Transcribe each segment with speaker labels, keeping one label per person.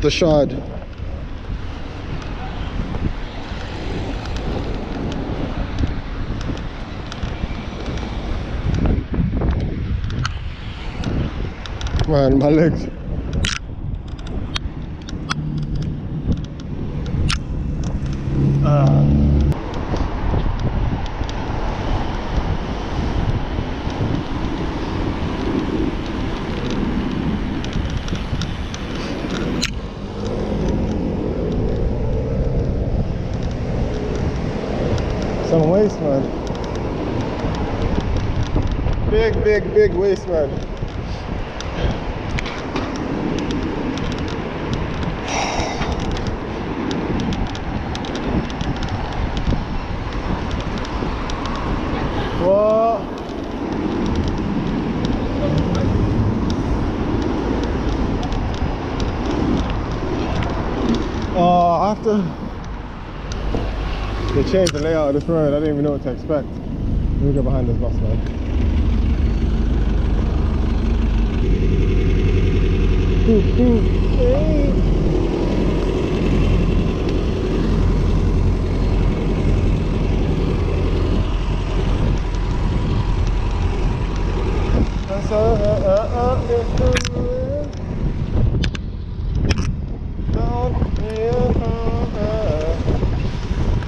Speaker 1: the, shard. Man, my legs. Ah. Some waste, man. Big, big, waste, man. Oh, after they changed the layout of this road, I didn't even know what to expect. Let me go behind this bus, man.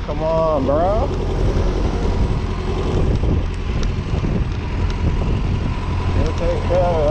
Speaker 1: Come on, bro. We'll take care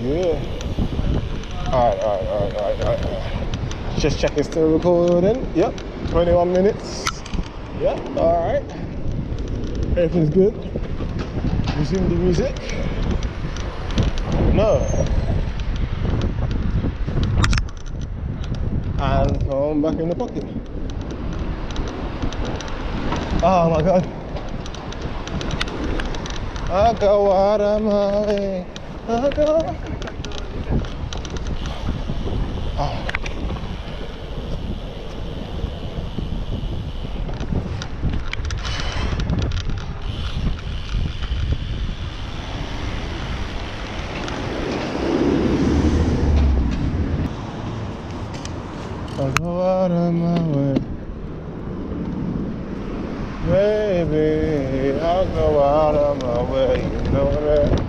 Speaker 1: yeah. Alright, alright, alright, alright, alright. Just checking still recording. Yep. 21 minutes. Yep, alright. Everything's good. Resume the music. No. and phone back in the pocket. Oh my god. I go out of my way. I'll go out of my way. Baby, I'll go out of my way. You know that.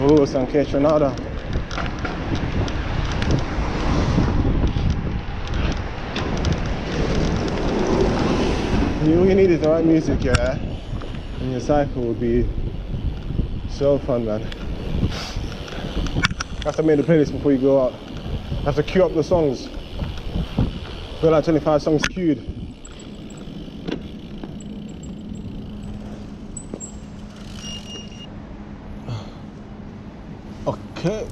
Speaker 1: Oh, San. Uh. You, all you need is the right music, yeah? And your cycle will be so fun, man. Have to make the playlist before you go out. Have to queue up the songs. Got like 25 songs queued. Okay.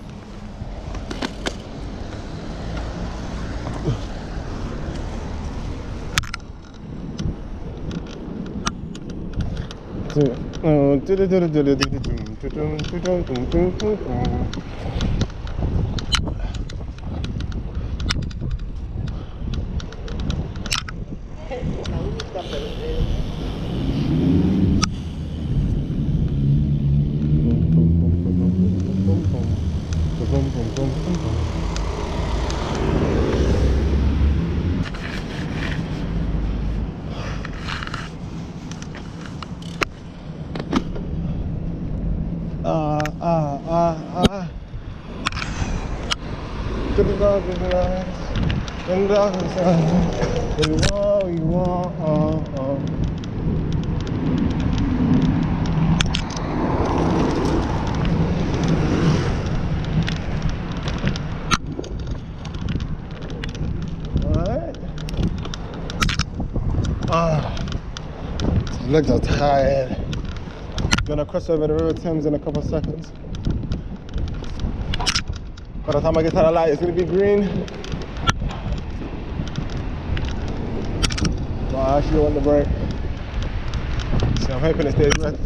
Speaker 1: Ah, the darkest nights and darkest nights, and what we want. Alright. Ah, legs are tired. Gonna cross over the River Thames in a couple of seconds. By the time I get to the light, it's gonna be green. But I actually want the break. So I'm hoping it stays red.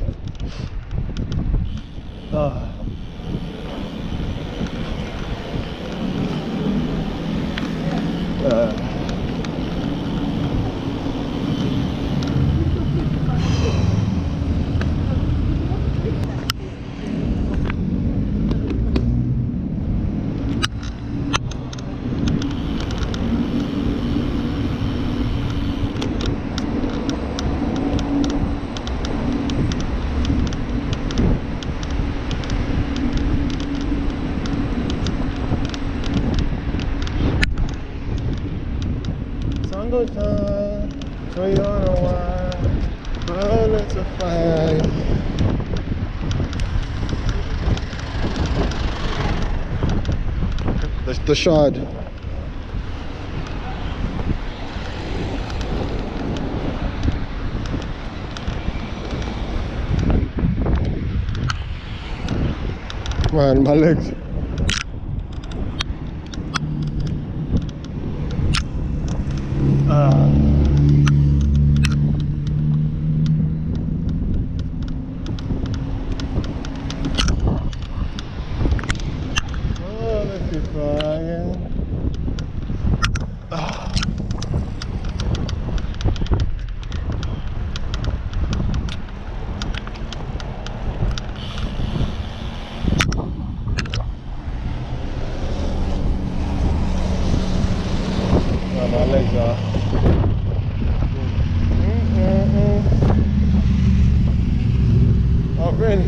Speaker 1: Ah. Uh. So you don't know why. But it's a fight. The, the shard. Man, my legs. Ah. Oh, let's be flying. Ah. Where my legs are. Mm-mm-mm. Oh, really?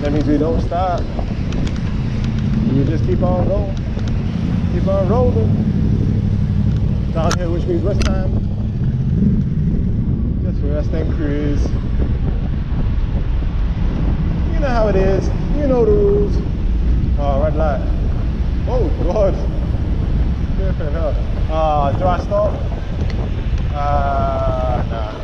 Speaker 1: That means we don't stop. We just keep on going. Keep on rolling. Means rest time. Just rest and cruise. You know how it is. You know the rules. Oh, red light. Oh, God. Flipping hell. Ah, do I stop? Ah, nah.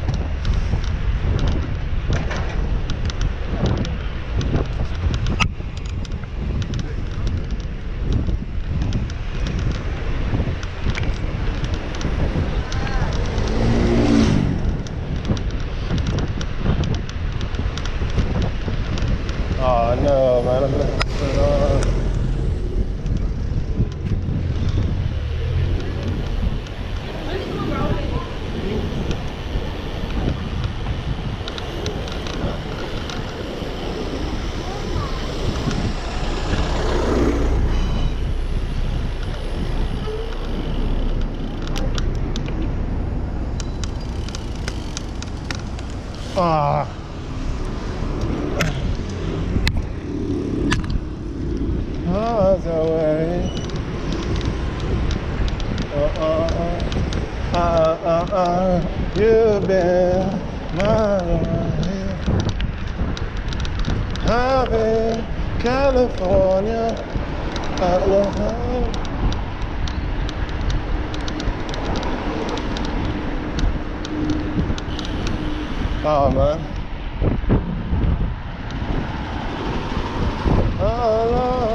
Speaker 1: Oh no, man, I'm gonna put it on. Ah. Miles away. Oh, oh, oh. Ah, ah, ah. You've been my. I've been California. California. Oh man. Oh, Lord.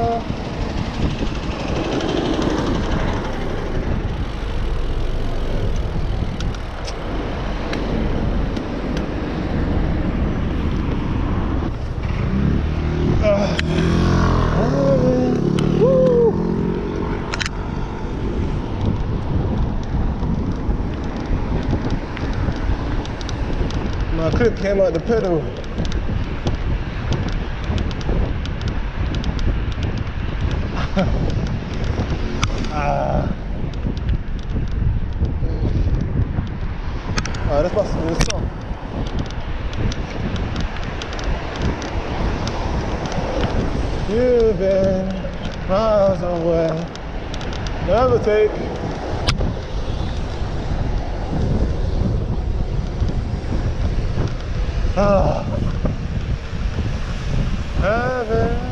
Speaker 1: Clip came out the pedal. ah. Ah, das machst du nicht so. You've been miles away. Never take Ah. Heaven.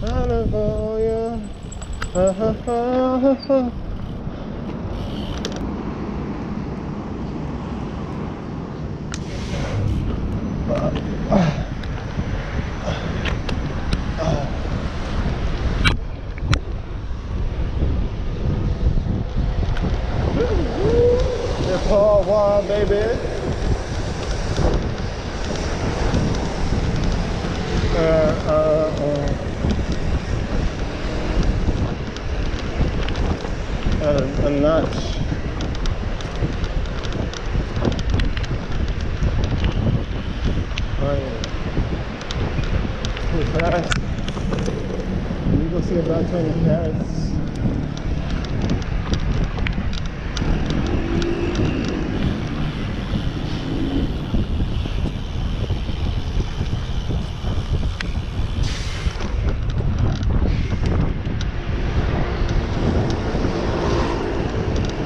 Speaker 1: California. Yeah, Paul Baby. Uh, uh, uh. A, a notch. Oh yeah. Too fast. You go see about 20 carats.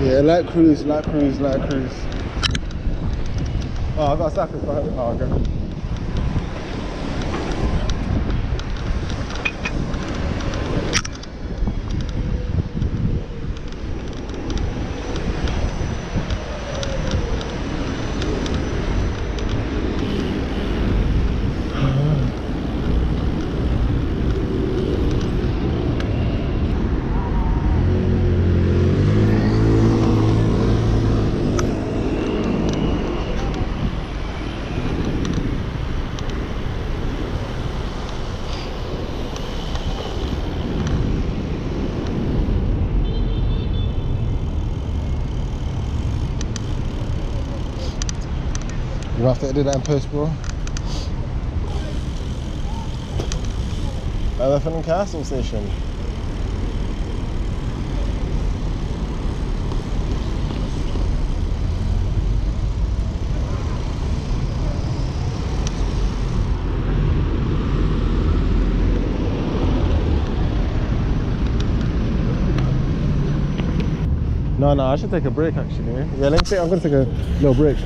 Speaker 1: Yeah, light cruise, light cruise, light cruise. Oh, I got sacrifice. Oh, okay. Edit that bro. Elephant and Castle Station. No, no, I should take a break actually. Yeah, let me take, I'm gonna take a little break.